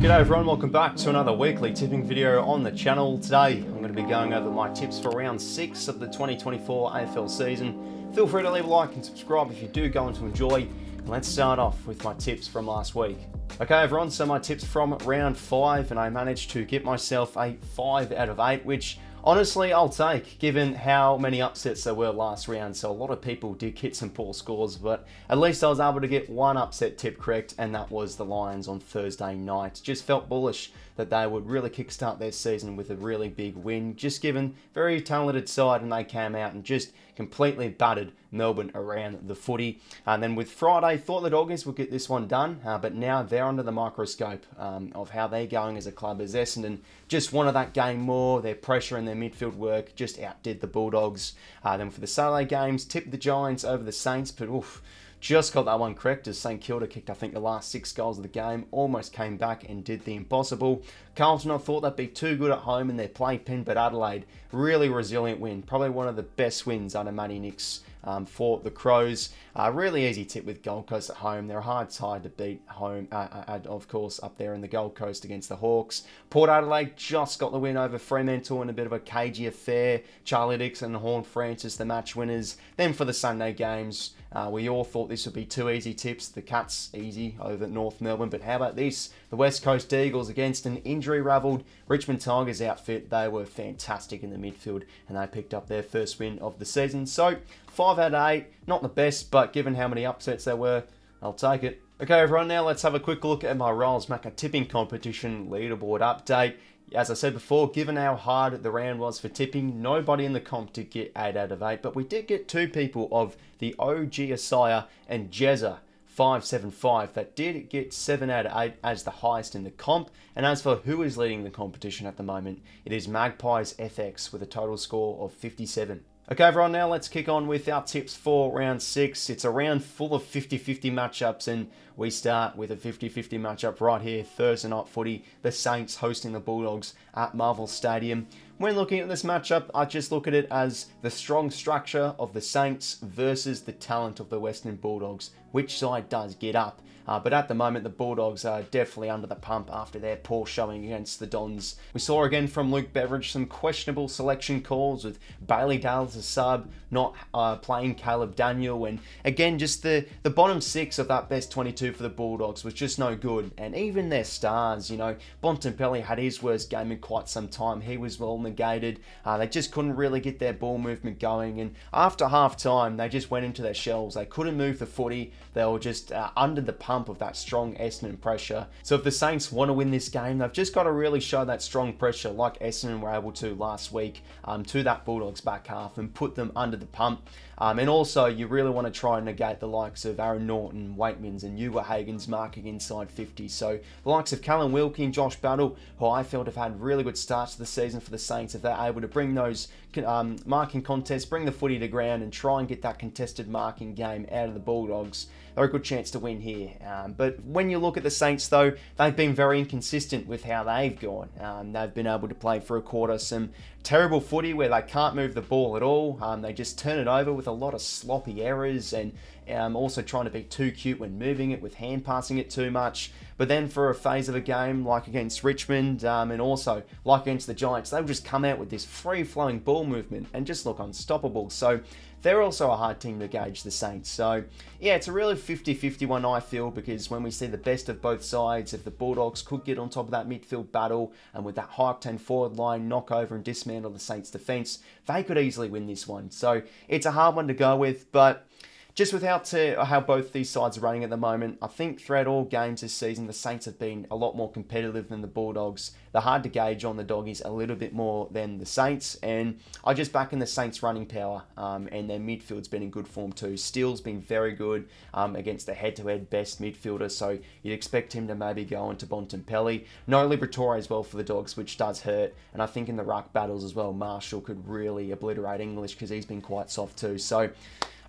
G'day everyone, welcome back to another weekly tipping video on the channel. Today I'm going to be going over my tips for round 6 of the 2024 AFL season. Feel free to leave a like and subscribe if you do go on to enjoy. And let's start off with my tips from last week. Okay everyone, so my tips from round 5 and I managed to get myself a 5 out of 8 which Honestly, I'll take, given how many upsets there were last round. So a lot of people did hit some poor scores, but at least I was able to get one upset tip correct, and that was the Lions on Thursday night. Just felt bullish that they would really kickstart their season with a really big win, just given very talented side, and they came out and just completely battered Melbourne around the footy. And then with Friday, thought the Doggies would get this one done, uh, but now they're under the microscope um, of how they're going as a club. As Essendon just wanted that game more, their pressure and their midfield work just outdid the Bulldogs. Uh, then for the Saturday games, tipped the Giants over the Saints, but oof. Just got that one correct as St Kilda kicked, I think, the last six goals of the game. Almost came back and did the impossible. Carlton, I thought they'd be too good at home in their playpen, but Adelaide, really resilient win. Probably one of the best wins under Matty Nicks um, for the Crows. Uh, really easy tip with Gold Coast at home. They're a hard side to beat home, uh, uh, of course, up there in the Gold Coast against the Hawks. Port Adelaide just got the win over Fremantle in a bit of a cagey affair. Charlie Dixon and Horne-Francis, the match winners. Then for the Sunday games, uh, we all thought this would be two easy tips. The Cats easy over North Melbourne, but how about this? The West Coast Eagles against an injury-ravelled Richmond Tigers outfit. They were fantastic in the midfield, and they picked up their first win of the season. So 5 out of 8, not the best, but given how many upsets there were, I'll take it. Okay, everyone, now let's have a quick look at my Riles Macca tipping competition leaderboard update. As I said before, given how hard the round was for tipping, nobody in the comp did get 8 out of 8, but we did get two people of the OG Asaya and Jezza 575 that did get 7 out of 8 as the highest in the comp. And as for who is leading the competition at the moment, it is Magpies FX with a total score of 57. Okay, everyone, now let's kick on with our tips for round six. It's a round full of 50 50 matchups, and we start with a 50 50 matchup right here Thursday night footy. The Saints hosting the Bulldogs at Marvel Stadium. When looking at this matchup, I just look at it as the strong structure of the Saints versus the talent of the Western Bulldogs. Which side does get up? Uh, but at the moment, the Bulldogs are definitely under the pump after their poor showing against the Dons. We saw again from Luke Beveridge some questionable selection calls with Bailey Dale as a sub, not uh, playing Caleb Daniel, and again, just the, the bottom six of that best 22 for the Bulldogs was just no good. And even their stars, you know, Bontempelli had his worst game in quite some time. He was well negated. Uh, they just couldn't really get their ball movement going. And after half time, they just went into their shells. They couldn't move the footy. They were just uh, under the pump of that strong Essendon pressure. So if the Saints want to win this game, they've just got to really show that strong pressure like Essendon were able to last week um, to that Bulldogs back half and put them under the pump. Um, and also, you really want to try and negate the likes of Aaron Naughton, Weightman's, and Ugle-Hagan's marking inside 50. So the likes of Callum Wilkie and Josh Battle, who I felt have had really good starts to the season for the Saints, if they're able to bring those um, marking contests, bring the footy to ground, and try and get that contested marking game out of the Bulldogs, they're a good chance to win here. Um, but when you look at the Saints, though, they've been very inconsistent with how they've gone. Um, they've been able to play for a quarter some terrible footy where they can't move the ball at all. Um, they just turn it over with a lot of sloppy errors and um, also trying to be too cute when moving it with hand passing it too much. But then for a phase of a game like against Richmond um, and also like against the Giants, they'll just come out with this free flowing ball movement and just look unstoppable. So they're also a hard team to gauge, the Saints. So, yeah, it's a really 50 50 one, I feel, because when we see the best of both sides, if the Bulldogs could get on top of that midfield battle and with that high octane forward line knock over and dismantle the Saints' defence, they could easily win this one. So, it's a hard one to go with, but just with how, to, how both these sides are running at the moment, I think throughout all games this season, the Saints have been a lot more competitive than the Bulldogs. They're hard to gauge on the Doggies a little bit more than the Saints, and I just back in the Saints' running power, um, and their midfield's been in good form too. Steele's been very good um, against the head-to-head best midfielder, so you'd expect him to maybe go into Bontempelli. No Liberatore as well for the Dogs, which does hurt, and I think in the ruck battles as well, Marshall could really obliterate English because he's been quite soft too. So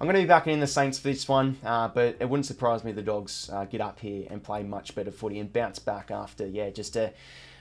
I'm going to be backing in the Saints for this one, uh, but it wouldn't surprise me the Dogs uh, get up here and play much better footy and bounce back after, yeah, just a,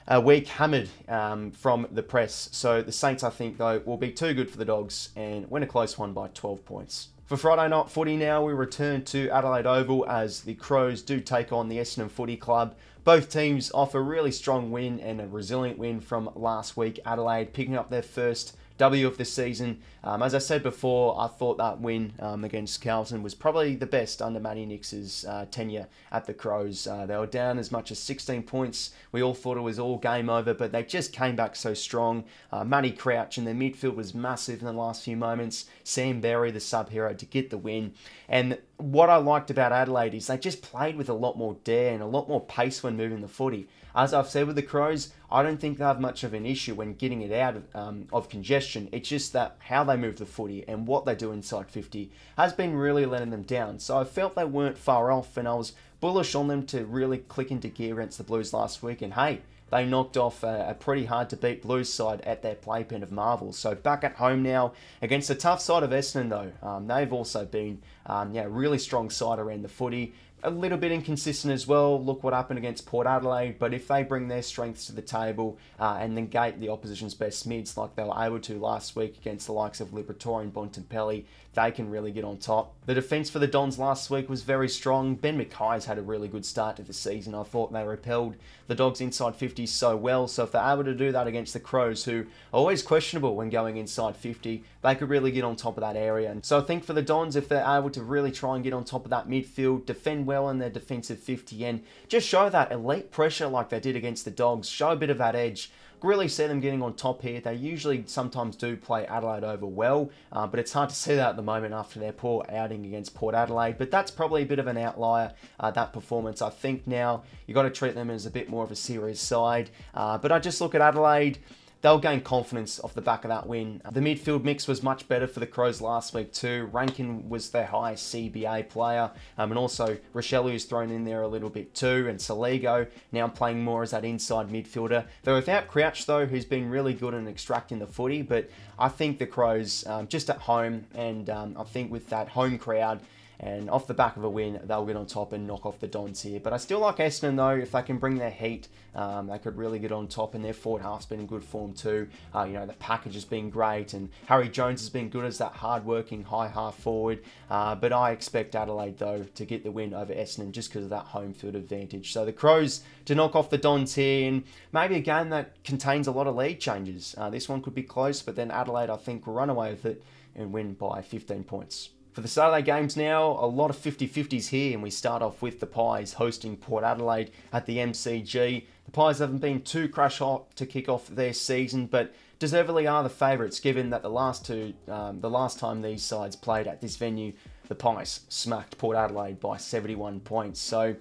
a week hammered um, from the press. So the Saints, I think, though, will be too good for the Dogs and win a close one by 12 points. For Friday night footy now, we return to Adelaide Oval as the Crows do take on the Essendon Footy Club. Both teams off a really strong win and a resilient win from last week. Adelaide picking up their first W of the season. Um, as I said before, I thought that win um, against Carlton was probably the best under Matty Nicks's uh, tenure at the Crows. Uh, they were down as much as 16 points. We all thought it was all game over, but they just came back so strong. Uh, Matty Crouch in their midfield was massive in the last few moments. Sam Berry, the sub hero, to get the win. And what I liked about Adelaide is they just played with a lot more dare and a lot more pace when moving the footy. As I've said with the Crows, I don't think they have much of an issue when getting it out of, um, of congestion. It's just that how they move the footy and what they do inside 50 has been really letting them down. So I felt they weren't far off, and I was bullish on them to really click into gear against the Blues last week. And hey, they knocked off a, a, pretty hard to beat Blues side at their playpen of Marvel. So back at home now against a tough side of Essendon though. Um, they've also been um, yeah really strong side around the footy a little bit inconsistent as well. Look what happened against Port Adelaide. But if they bring their strengths to the table uh, and negate the opposition's best mids like they were able to last week against the likes of Liberatore and Bontempelli, they can really get on top. The defence for the Dons last week was very strong. Ben McKay's had a really good start to the season. I thought they repelled the Dogs inside 50 so well. So if they're able to do that against the Crows, who are always questionable when going inside 50, they could really get on top of that area. And so I think for the Dons, if they're able to really try and get on top of that midfield, defend well in their defensive 50 and just show that elite pressure like they did against the Dogs, show a bit of that edge. Really see them getting on top here. They usually sometimes do play Adelaide over well, uh, but it's hard to see that at the moment after their poor outing against Port Adelaide. But that's probably a bit of an outlier, uh, that performance. I think now you've got to treat them as a bit more of a serious side. Uh, but I just look at Adelaide they'll gain confidence off the back of that win. The midfield mix was much better for the Crows last week too. Rankine was their highest CBA player, um, and also Rachele Rachele's thrown in there a little bit too, and Soligo now playing more as that inside midfielder. They're without Crouch though, who's been really good in extracting the footy, but I think the Crows um, just at home, and um, I think with that home crowd, and off the back of a win, they'll get on top and knock off the Dons here. But I still like Essendon though. If they can bring their heat, um, they could really get on top. And their forward half's been in good form too. Uh, you know the package has been great, and Harry Jones has been good as that hard-working high half forward. Uh, but I expect Adelaide though to get the win over Essendon just because of that home field advantage. So the Crows to knock off the Dons here, and maybe a game that contains a lot of lead changes. Uh, this one could be close, but then Adelaide I think will run away with it and win by 15 points. For the Saturday games now, a lot of 50-50s here, and we start off with the Pies hosting Port Adelaide at the MCG. The Pies haven't been too crash hot to kick off their season, but deservedly are the favourites, given that the last two, um, the last time these sides played at this venue, the Pies smacked Port Adelaide by 71 points. So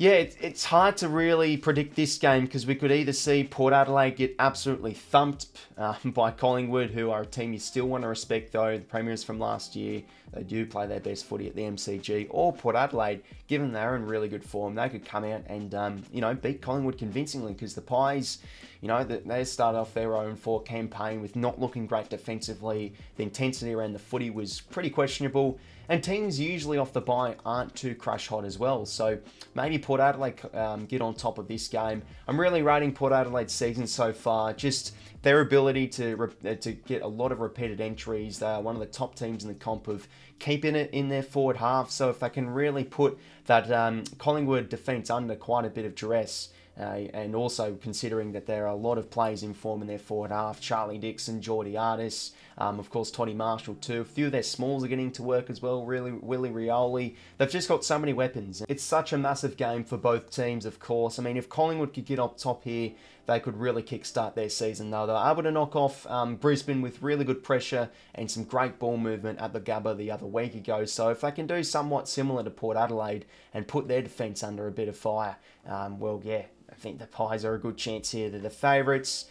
yeah, it, it's hard to really predict this game because we could either see Port Adelaide get absolutely thumped uh, by Collingwood, who are a team you still want to respect, though. The premiers from last year, they do play their best footy at the MCG, or Port Adelaide, given they're in really good form, they could come out and, um, you know, beat Collingwood convincingly because the Pies, you know, they started off their own four campaign with not looking great defensively. The intensity around the footy was pretty questionable. And teams usually off the bye aren't too crash hot as well. So maybe Port Adelaide um, get on top of this game. I'm really rating Port Adelaide's season so far. Just their ability to uh, to get a lot of repeated entries. They are one of the top teams in the comp of keeping it in their forward half. So if they can really put that um, Collingwood defence under quite a bit of duress, and also considering that there are a lot of players in form in their forward half, Charlie Dixon, Georgiades, um, of course Toddy Marshall too. A few of their smalls are getting to work as well, really Willie Rioli. They've just got so many weapons. It's such a massive game for both teams, of course. I mean, if Collingwood could get up top here, they could really kickstart their season though. They were able to knock off um, Brisbane with really good pressure and some great ball movement at the Gabba the other week ago. So if they can do somewhat similar to Port Adelaide and put their defence under a bit of fire, um, well, yeah, I think the Pies are a good chance here. They're the favourites.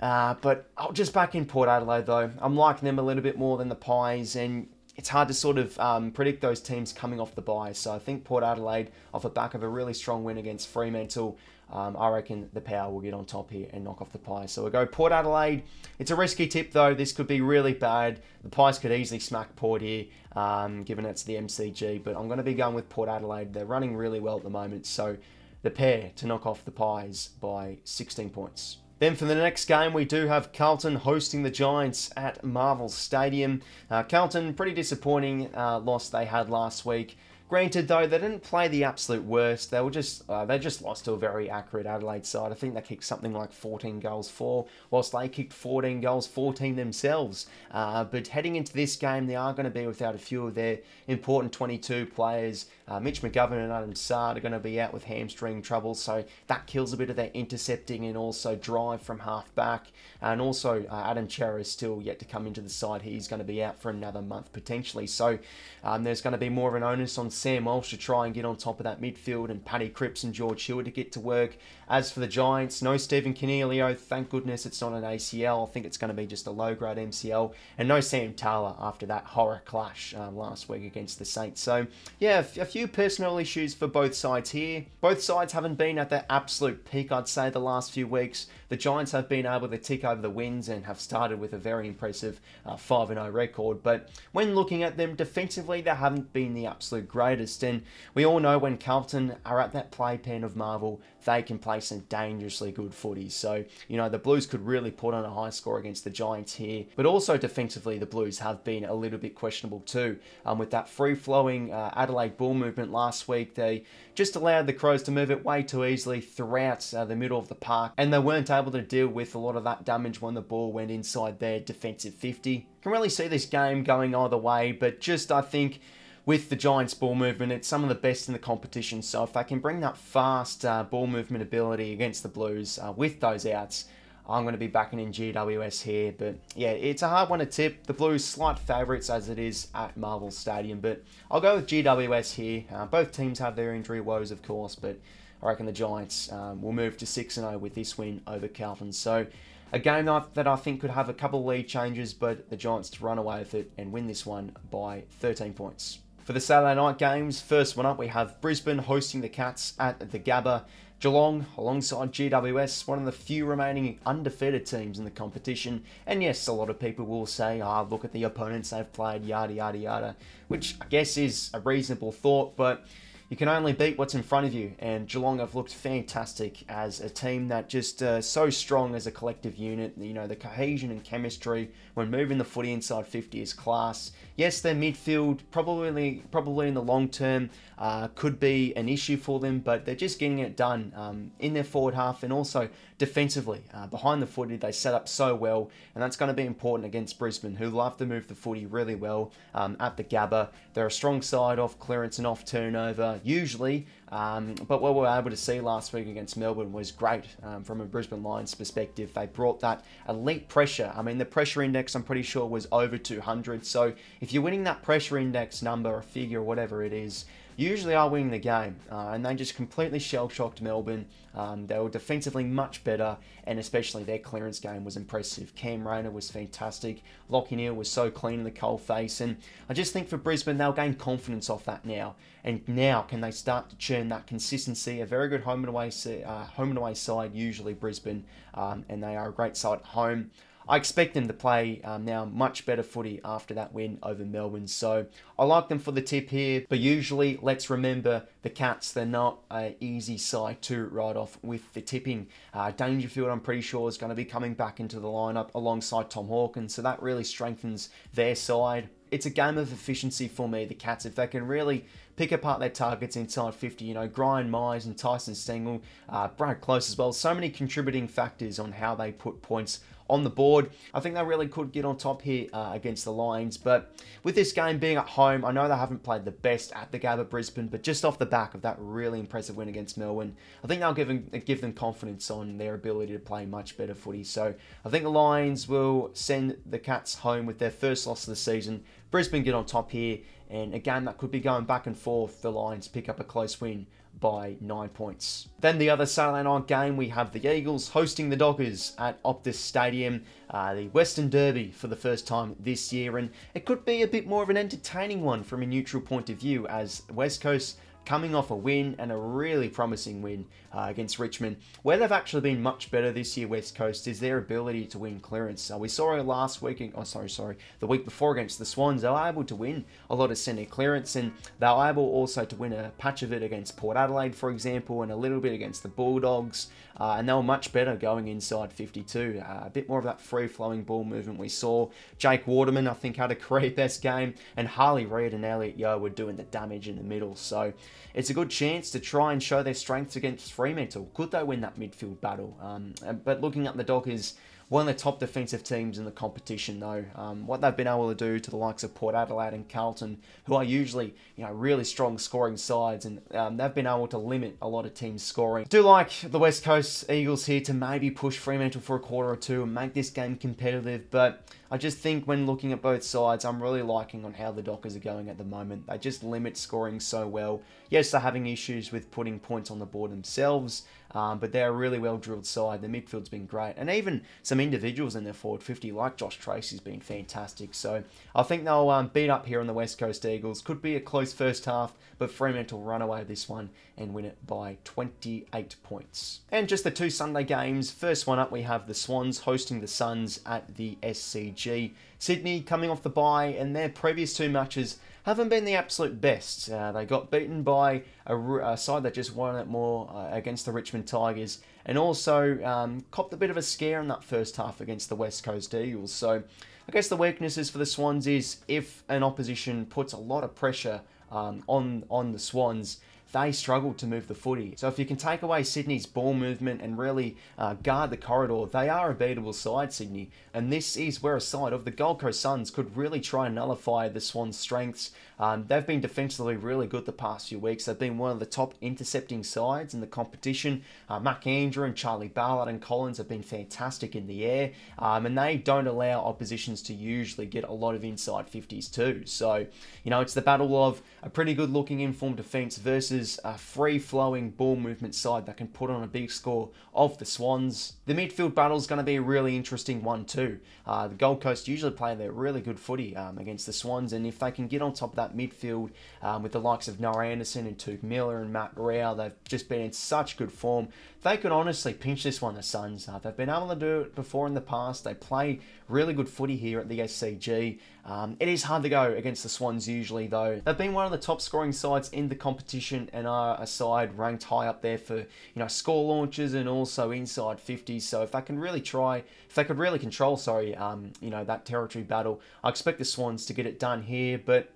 Uh, but I'll just back in Port Adelaide though. I'm liking them a little bit more than the Pies, and it's hard to sort of um, predict those teams coming off the bye. So I think Port Adelaide, off the back of a really strong win against Fremantle, um, I reckon the power will get on top here and knock off the Pies. So we go Port Adelaide. It's a risky tip though. This could be really bad. The Pies could easily smack Port here, um, given it's the MCG. But I'm going to be going with Port Adelaide. They're running really well at the moment. So the pair to knock off the Pies by 16 points. Then for the next game, we do have Carlton hosting the Giants at Marvel Stadium. Uh, Carlton, pretty disappointing uh, loss they had last week. Granted, though, they didn't play the absolute worst. They were just uh, they just lost to a very accurate Adelaide side. I think they kicked something like 14 goals for, whilst they kicked 14 goals, 14 themselves. Uh, but heading into this game, they are going to be without a few of their important 22 players. Uh, Mitch McGovern and Adam Saad are going to be out with hamstring trouble, so that kills a bit of their intercepting and also drive from half back. And also, uh, Adam Cerra is still yet to come into the side. He's going to be out for another month potentially. So um, there's going to be more of an onus on Sam Walsh to try and get on top of that midfield and Paddy Cripps and George Hewett to get to work. As for the Giants, no Stephen Coniglio. Thank goodness it's not an ACL. I think it's going to be just a low grade MCL. And no Sam Taylor after that horror clash uh, last week against the Saints. So, yeah, a few personnel issues for both sides here. Both sides haven't been at their absolute peak, I'd say, the last few weeks. The Giants have been able to tick over the wins and have started with a very impressive uh, 5 0 record. But when looking at them defensively, they haven't been the absolute greatest. And we all know when Carlton are at that playpen of Marvel, they can play some dangerously good footy. So, you know, the Blues could really put on a high score against the Giants here. But also defensively, the Blues have been a little bit questionable too. Um, with that free flowing uh, Adelaide ball movement last week, they just allowed the Crows to move it way too easily throughout uh, the middle of the park. And they weren't able to deal with a lot of that damage when the ball went inside their defensive 50. Can really see this game going either way, but just I think with the Giants' ball movement. It's some of the best in the competition. So if they can bring that fast uh, ball movement ability against the Blues uh, with those outs, I'm going to be backing in GWS here. But yeah, it's a hard one to tip. The Blues slight favourites as it is at Marvel Stadium. But I'll go with GWS here. Uh, both teams have their injury woes, of course, but I reckon the Giants um, will move to 6 0 with this win over Carlton. So a game that I think could have a couple lead changes, but the Giants to run away with it and win this one by 13 points. For the Saturday night games, first one up, we have Brisbane hosting the Cats at the Gabba. Geelong, alongside GWS, one of the few remaining undefeated teams in the competition. And yes, a lot of people will say, ah, oh, look at the opponents they've played, yada, yada, yada, which I guess is a reasonable thought, but you can only beat what's in front of you. And Geelong have looked fantastic as a team that just uh, so strong as a collective unit. You know, the cohesion and chemistry when moving the footy inside 50 is class. Yes, their midfield probably probably in the long term uh, could be an issue for them, but they're just getting it done um, in their forward half and also defensively. Uh, behind the footy, they set up so well, and that's going to be important against Brisbane, who love to move the footy really well um, at the Gabba. They're a strong side off clearance and off turnover, usually, um, but what we were able to see last week against Melbourne was great um, from a Brisbane Lions perspective. They brought that elite pressure. I mean, the pressure index, I'm pretty sure, was over 200. So if you're winning that pressure index number or figure whatever it is, usually are winning the game. Uh, and they just completely shell shocked Melbourne. Um, they were defensively much better, and especially their clearance game was impressive. Cam Rayner was fantastic. Lachie Neale was so clean in the cold face. And I just think for Brisbane, they'll gain confidence off that now. And now, can they start to churn that consistency? A very good home and away, uh, home and away side, usually Brisbane, um, and they are a great side at home. I expect them to play um, now much better footy after that win over Melbourne. So I like them for the tip here. But usually, let's remember the Cats, they're not an easy side to ride off with the tipping. Uh, Dangerfield, I'm pretty sure, is going to be coming back into the lineup alongside Tom Hawkins. So that really strengthens their side. It's a game of efficiency for me, the Cats. If they can really pick apart their targets inside 50. You know, Brian Myers and Tyson Stengle, uh, Brad Close as well. So many contributing factors on how they put points on the board. I think they really could get on top here uh, against the Lions. But with this game being at home, I know they haven't played the best at the Gabba Brisbane, but just off the back of that really impressive win against Melbourne, I think they'll give them, give them confidence on their ability to play much better footy. So I think the Lions will send the Cats home with their first loss of the season. Brisbane get on top here, and again, that could be going back and forth. The Lions pick up a close win by nine points. Then the other Saturday night game, we have the Eagles hosting the Dockers at Optus Stadium, uh, the Western Derby for the first time this year, and it could be a bit more of an entertaining one from a neutral point of view as West Coast coming off a win and a really promising win uh, against Richmond. Where they've actually been much better this year, West Coast, is their ability to win clearance. Uh, we saw it last week, oh sorry, sorry, the week before against the Swans. They were able to win a lot of centre clearance, and they were able also to win a patch of it against Port Adelaide, for example, and a little bit against the Bulldogs. Uh, and they were much better going inside 52. Uh, a bit more of that free-flowing ball movement we saw. Jake Waterman, I think, had a career best game, and Harley Reid and Elliot Yeo were doing the damage in the middle. So it's a good chance to try and show their strengths against Fremantle. Could they win that midfield battle? Um, but looking at the Dockers, one of the top defensive teams in the competition, though. Um, what they've been able to do to the likes of Port Adelaide and Carlton, who are usually you know really strong scoring sides, and um, they've been able to limit a lot of teams scoring. I do like the West Coast Eagles here to maybe push Fremantle for a quarter or two and make this game competitive, but I just think when looking at both sides, I'm really liking on how the Dockers are going at the moment. They just limit scoring so well. Yes, they're having issues with putting points on the board themselves, um, but they're a really well drilled side. The midfield's been great, and even some individuals in their forward 50, like Josh Treacy's been fantastic. So I think they'll um, beat up here on the West Coast Eagles. Could be a close first half, but Fremantle run away this one and win it by 28 points. And just the two Sunday games. First one up, we have the Swans hosting the Suns at the SCG. Sydney coming off the bye, and their previous two matches haven't been the absolute best. Uh, they got beaten by a, a, side that just won it more uh, against the Richmond Tigers, and also um, copped a bit of a scare in that first half against the West Coast Eagles. So I guess the weaknesses for the Swans is if an opposition puts a lot of pressure um, on on the Swans they struggle to move the footy. So if you can take away Sydney's ball movement and really uh, guard the corridor, they are a beatable side, Sydney. And this is where a side of the Gold Coast Suns could really try and nullify the Swans' strengths. Um, they've been defensively really good the past few weeks. They've been one of the top intercepting sides in the competition. Uh, Mac Andrew and Charlie Ballard and Collins have been fantastic in the air. Um, and they don't allow oppositions to usually get a lot of inside 50s too. So, you know, it's the battle of a pretty good looking informed defence versus versus a free flowing ball movement side that can put on a big score of the Swans. The midfield battle is going to be a really interesting one too. Uh, the Gold Coast usually play their really good footy um, against the Swans, and if they can get on top of that midfield um, with the likes of Noah Anderson and Touk Miller and Matt Rowell, they've just been in such good form. They could honestly pinch this one, the Suns. Uh, they've been able to do it before in the past. They play really good footy here at the SCG. Um, it is hard to go against the Swans usually, though. They've been one of the top scoring sides in the competition and are a side ranked high up there for you know score launches and also inside 50s. So if they can really try, if they could really control, sorry, um, you know that territory battle, I expect the Swans to get it done here. But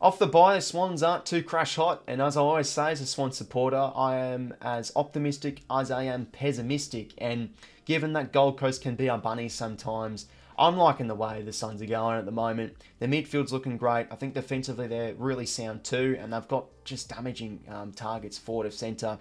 off the bye, the Swans aren't too crash hot, and as I always say as a Swan supporter, I am as optimistic as I am pessimistic. And given that Gold Coast can be our bunny sometimes, I'm liking the way the Suns are going at the moment. Their midfield's looking great. I think defensively they're really sound too, and they've got just damaging um, targets forward of centre.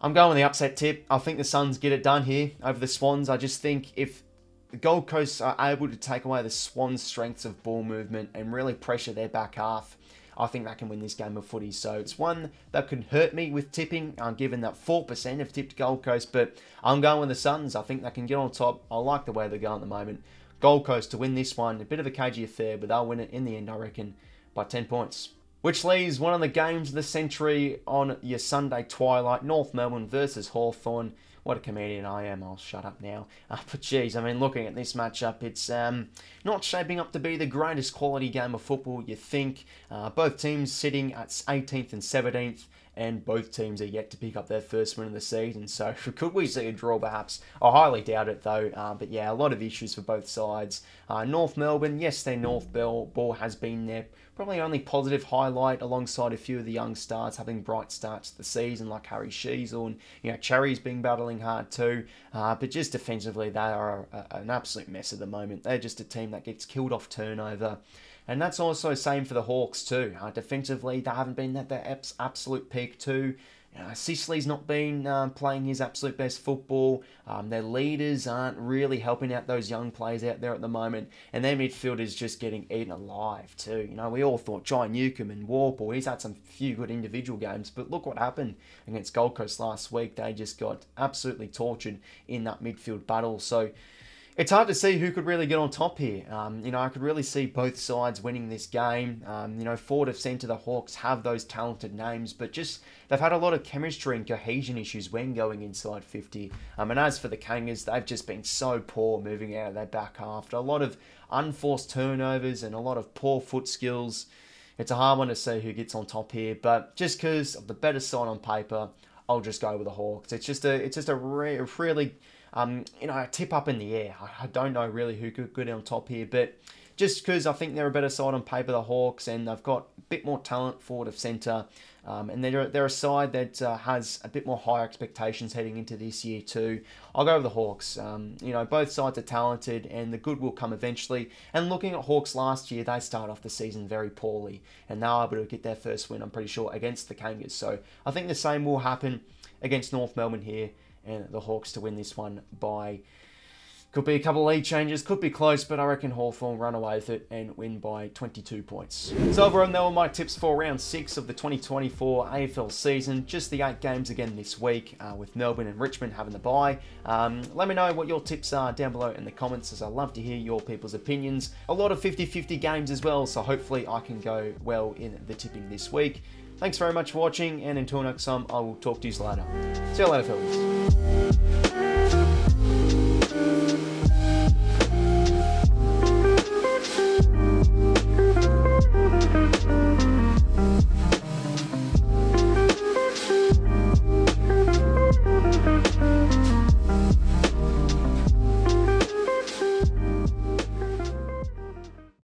I'm going with the upset tip. I think the Suns get it done here over the Swans. I just think if the Gold Coast are able to take away the Swans' strengths of ball movement and really pressure their back half, I think that can win this game of footy. So it's one that could hurt me with tipping, uh, given that 4% have tipped Gold Coast, but I'm going with the Suns. I think they can get on top. I like the way they're going at the moment. Gold Coast to win this one. A bit of a cagey affair, but they'll win it in the end, I reckon, by 10 points. Which leaves one of the games of the century on your Sunday twilight North Melbourne versus Hawthorn what a comedian I am. I'll shut up now. Uh, but geez, I mean, looking at this matchup, it's um, not shaping up to be the greatest quality game of football you think. Uh, both teams sitting at 18th and 17th and both teams are yet to pick up their first win of the season. So could we see a draw perhaps? I highly doubt it though. Uh, but yeah, a lot of issues for both sides. Uh, North Melbourne, yes, their North Bell ball has been there probably only positive highlight alongside a few of the young stars having bright starts to the season like Harry Sheezel and you know Cherry's been battling hard too uh, but just defensively they are a, an absolute mess at the moment they're just a team that gets killed off turnover and that's also the same for the Hawks too uh, defensively they haven't been at their absolute peak too uh, Sicily's not been um, playing his absolute best football. Um, their leaders aren't really helping out those young players out there at the moment, and their midfield is just getting eaten alive too. You know, we all thought Jai Newcombe and Worpel, he's had some few good individual games, but look what happened against Gold Coast last week. They just got absolutely tortured in that midfield battle. So it's hard to see who could really get on top here. Um, you know, I could really see both sides winning this game. Um, you know, forward of centre, the Hawks have those talented names, but just they've had a lot of chemistry and cohesion issues when going inside 50. Um, and as for the Kangas, they've just been so poor moving out of their back half. A lot of unforced turnovers and a lot of poor foot skills. It's a hard one to see who gets on top here, but just because of the better side on paper, I'll just go with the Hawks. It's just a, it's just a re- really um, you know, a tip up in the air. I, I don't know really who could get on top here, but just because I think they're a better side on paper, the Hawks, and they've got a bit more talent forward of centre. Um, and they're, they're a side that uh, has a bit more higher expectations heading into this year too. I'll go with the Hawks. Um, you know, both sides are talented and the good will come eventually. And looking at Hawks last year, they started off the season very poorly and they were able to get their first win, I'm pretty sure, against the Kangas. So I think the same will happen against North Melbourne here and the Hawks to win this one by could be a couple of lead changes, could be close, but I reckon Hawthorn run away with it and win by 22 points. So overall, they were my tips for round six of the 2024 AFL season. Just the eight games again this week, uh, with Melbourne and Richmond having the bye. Um, let me know what your tips are down below in the comments, as I love to hear your people's opinions. A lot of 50-50 games as well, so hopefully I can go well in the tipping this week. Thanks very much for watching, and until next time, I will talk to you later. See you later, fellas.